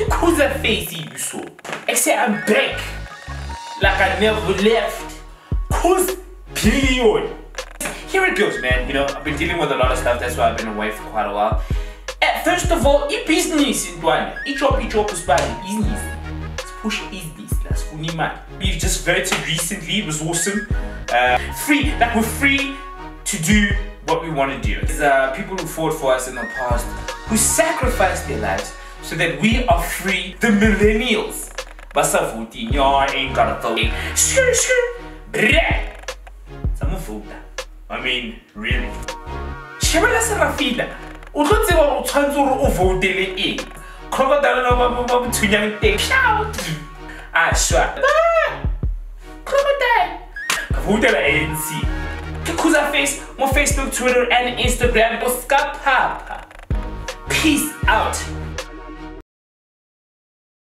ke khuza face you so say i'm back like i never left. Cause here it goes man. You know i've been dealing with a lot of stuff. That's why i've been away for quite a while. First of all i-business ntwana ijob ijob usibani business. Push this that's Funima. We've just voted recently, it was awesome. Uh, free, like we're free to do what we want to do. There's uh, people who fought for us in the past who sacrificed their lives so that we are free, the millennials. Basavuti, y'all ain't gotta vote. Screw, screw, breh. Some vote. I mean, really. Shebela Serafina, o tlo tseba o tshwanetse gore o voutele eng? Crocodile ba ba ba thunyang teng. Shout. Ah sure. Crocodile. Ka voutela ANC ke khuza face mo Facebook Twitter and Instagram. Ska papa peace out